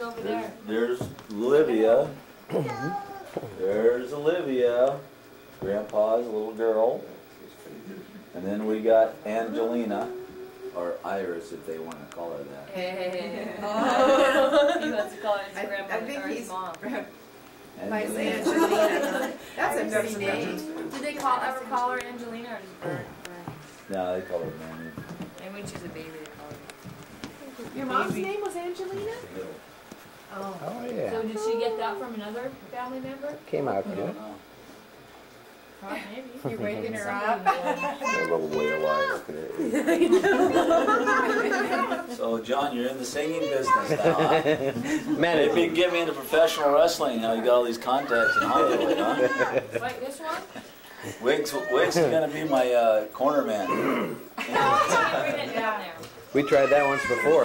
look over there. There's, there's Olivia. Mm-hmm. There's Olivia, Grandpa's little girl. And then we got Angelina, or Iris if they want to call her that. Hey. Oh. He wants to call it I, his I grandmother think or his he's, mom. by Angelina. Angelina. That's a nice name. Did they call ever call her Angelina or just Bert? No, they call her Mammy. And when she's a baby, they call her. Your mom's name was Angelina? Oh. Oh, So did she get that from another family member? Came out I good. don't. Probably, maybe. You're waking her up. will. A little whale eye looking at you. So, John, you're in the singing business now, huh? Maybe Managing. get me into professional wrestling. Now you got all these contacts in Hollywood, huh? Wait, this one? Wiggs, Wiggs is gonna be my uh, corner man. No, bring it down there. We tried that once before.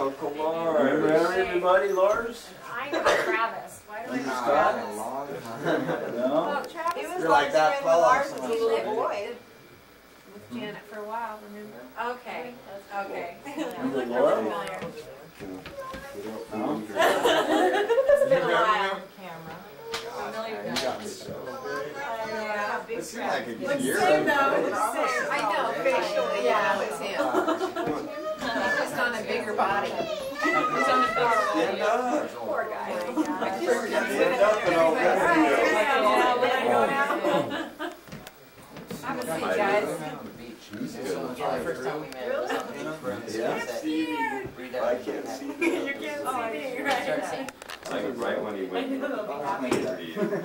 It's Uncle Lars. Remember everybody, Lars? I know Travis. Why do I know Travis? No? Travis. It was You're like that fella Lars on was a little boy. With Janet for a while, remember? Okay, okay. Remember Laura? No? It's been a while. Familiar You guy. got me so. Yeah. It seemed like a Looks year same ago. though, looks same. I know, facially, yeah, it's him. He's just on a bigger body. He's on the bigger Stand up. Poor guy. Stand up and I'll Have a seat, guys. He's good. First time we met. Yeah. I can't see. You I can't see me, right? Like right when he went.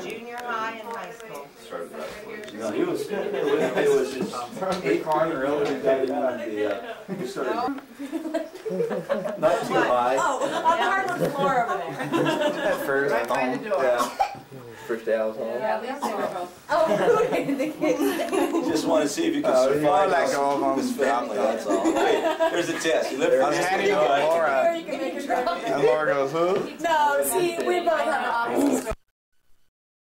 Junior high and high school. Started that. No, he was, it was his eighth corner elder got him on the, uh, he started, not too high. Oh, on the hardwood floor over there. At First Right by the door. Yeah. First day I was home. Yeah, at least they were both. Oh, the kids. Just want to see if you can oh, you survive let go of this him. family, that's all. Wait, Here's a test. You live for I'm this handing thing, it to all right? Laura. You can make a drop. And Laura goes, who? No, see, we both have opposite